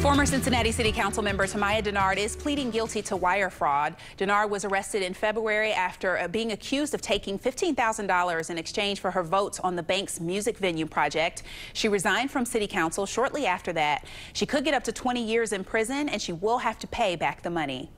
Former Cincinnati City Council member Tamaya Dennard is pleading guilty to wire fraud. Dennard was arrested in February after uh, being accused of taking $15,000 in exchange for her votes on the Banks music venue project. She resigned from City Council shortly after that. She could get up to 20 years in prison and she will have to pay back the money.